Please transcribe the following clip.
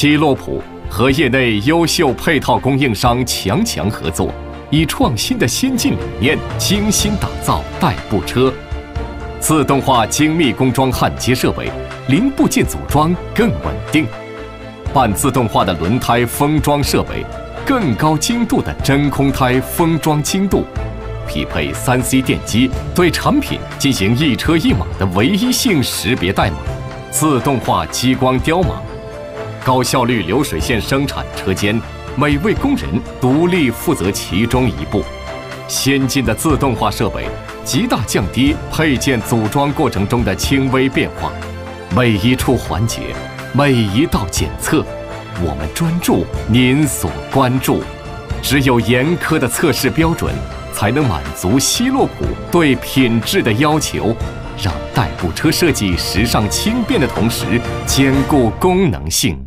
希洛普和业内优秀配套供应商强强合作，以创新的先进理念精心打造代步车。自动化精密工装焊接设备，零部件组装更稳定；半自动化的轮胎封装设备，更高精度的真空胎封装精度，匹配三 C 电机对产品进行一车一码的唯一性识别代码，自动化激光雕码，高效率流水线生产车间，每位工人独立负责其中一步，先进的自动化设备。极大降低配件组装过程中的轻微变化，每一处环节，每一道检测，我们专注您所关注。只有严苛的测试标准，才能满足希洛普对品质的要求，让代步车设计时尚轻便的同时，兼顾功能性。